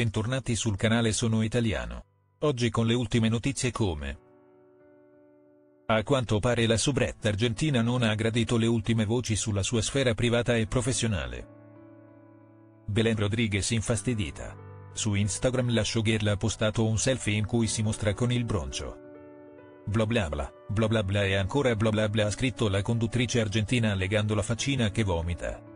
Bentornati sul canale Sono Italiano. Oggi con le ultime notizie come A quanto pare la soubrette argentina non ha gradito le ultime voci sulla sua sfera privata e professionale. Belen Rodriguez infastidita. Su Instagram la showgirl ha postato un selfie in cui si mostra con il broncio. Bla bla bla, bla bla bla e ancora bla bla bla ha scritto la conduttrice argentina allegando la faccina che vomita.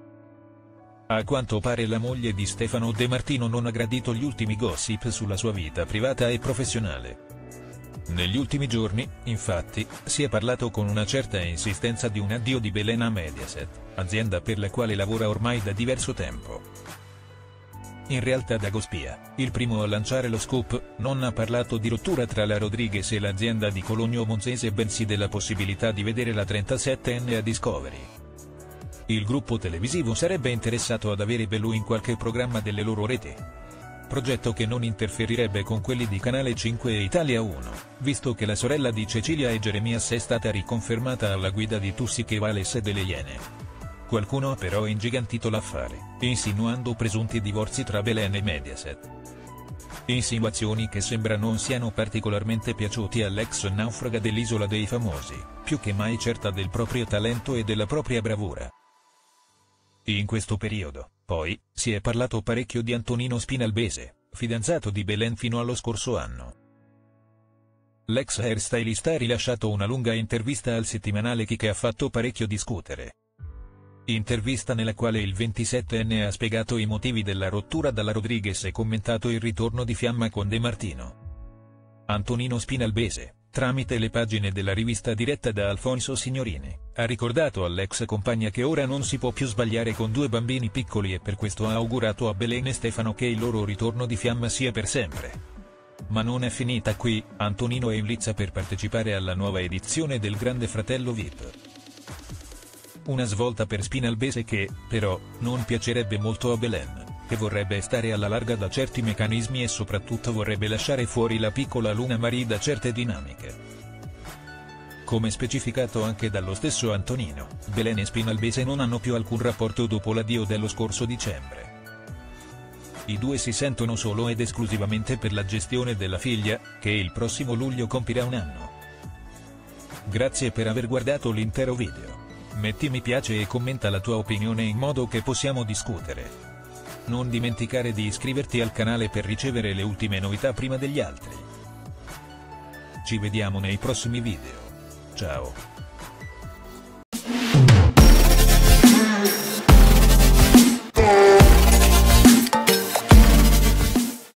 A quanto pare la moglie di Stefano De Martino non ha gradito gli ultimi gossip sulla sua vita privata e professionale. Negli ultimi giorni, infatti, si è parlato con una certa insistenza di un addio di Belen a Mediaset, azienda per la quale lavora ormai da diverso tempo. In realtà Dagospia, il primo a lanciare lo scoop, non ha parlato di rottura tra la Rodriguez e l'azienda di Cologno Monzese bensì della possibilità di vedere la 37enne a Discovery. Il gruppo televisivo sarebbe interessato ad avere Bellu in qualche programma delle loro reti. Progetto che non interferirebbe con quelli di Canale 5 e Italia 1, visto che la sorella di Cecilia e Jeremias è stata riconfermata alla guida di Tussiche Vales e delle Iene. Qualcuno ha però ingigantito l'affare, insinuando presunti divorzi tra Belen e Mediaset. Insinuazioni che sembra non siano particolarmente piaciuti all'ex naufraga dell'Isola dei Famosi, più che mai certa del proprio talento e della propria bravura. In questo periodo, poi, si è parlato parecchio di Antonino Spinalbese, fidanzato di Belen fino allo scorso anno. L'ex hairstylist ha rilasciato una lunga intervista al settimanale Chi che ha fatto parecchio discutere. Intervista nella quale il 27enne ha spiegato i motivi della rottura dalla Rodriguez e commentato il ritorno di fiamma con De Martino. Antonino Spinalbese, tramite le pagine della rivista diretta da Alfonso Signorini, ha ricordato all'ex compagna che ora non si può più sbagliare con due bambini piccoli e per questo ha augurato a Belen e Stefano che il loro ritorno di fiamma sia per sempre. Ma non è finita qui, Antonino è in lizza per partecipare alla nuova edizione del Grande Fratello VIP. Una svolta per Spinalbese che, però, non piacerebbe molto a Belen che vorrebbe stare alla larga da certi meccanismi e soprattutto vorrebbe lasciare fuori la piccola Luna Marie da certe dinamiche. Come specificato anche dallo stesso Antonino, Belen e Spinalbese non hanno più alcun rapporto dopo l'addio dello scorso dicembre. I due si sentono solo ed esclusivamente per la gestione della figlia, che il prossimo luglio compirà un anno. Grazie per aver guardato l'intero video. Metti mi piace e commenta la tua opinione in modo che possiamo discutere. Non dimenticare di iscriverti al canale per ricevere le ultime novità prima degli altri. Ci vediamo nei prossimi video. Ciao.